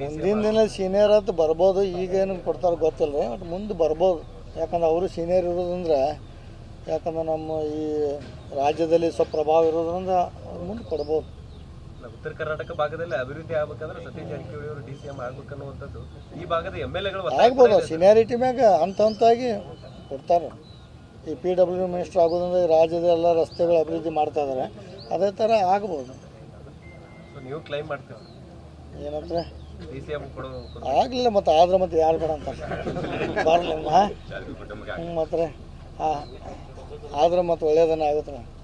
ಮುಂದಿನ ದಿನ ಸೀನಿಯರ್ ಅಂತ ಬರ್ಬೋದು ಈಗೇನು ಕೊಡ್ತಾರೆ ಗೊತ್ತಿಲ್ಲ ರೀ ಬಟ್ ಮುಂದೆ ಬರ್ಬೋದು. ಯಾಕಂದ್ರೆ ಅವರು ಸೀನಿಯರ್ ಇರೋದಂದ್ರೆ ಯಾಕಂದ್ರೆ ನಮ್ಮ ಈ ರಾಜ್ಯದಲ್ಲಿ ಸ್ವಲ್ಪ ಪ್ರಭಾವ ಇರೋದ್ರಿಂದ ಅವ್ರು ಮುಂದೆ ಕೊಡ್ಬೋದು. ಉತ್ತರ ಕರ್ನಾಟಕ ಭಾಗದಲ್ಲಿ ಅಭಿವೃದ್ಧಿ ಆಗ್ಬೇಕಂದ್ರೆ ಸತೀಶ್ ಜಾರಕಿಹೊಳಿ ಅವರು ಡಿ ಸಿ ಎಂ ಆಗ್ಬೇಕನ್ನುವಂಥದ್ದು. ಈ ಭಾಗದ ಎಂ ಎಲ್ ಎಗಳು ಆಗ್ಬೋದು ಸೀನಿಯಾರಿಟಿ ಮ್ಯಾಗ ಹಂತ ಹಂತಾಗಿ ಕೊಡ್ತಾರೆ. ಈ ಪಿ ಡಬ್ಲ್ಯೂ ಮಿನಿಸ್ಟರ್ ಆಗೋದ್ರಿಂದ ಈ ರಾಜ್ಯದ ಎಲ್ಲ ರಸ್ತೆಗಳು ಅಭಿವೃದ್ಧಿ ಮಾಡ್ತಾ ಇದ್ದಾರೆ ಅದೇ ಥರ ಆಗ್ಬೋದು. ನೀವು ಕ್ಲೈಮ್ ಮಾಡ್ತೀರಿ? ಏನಂದ್ರೆ? ಆಗಲಿಲ್ಲ ಮತ್ತು ಆದ್ರೆ ಮತ್ತೆ ಯಾರು ಬೇಡ ಅಂತ. ಮತ್ತೆ ಹಾಂ. ಆದ್ರೆ ಮತ್ತೆ ಒಳ್ಳೇದನ್ನ ಆಗುತ್ತೆ.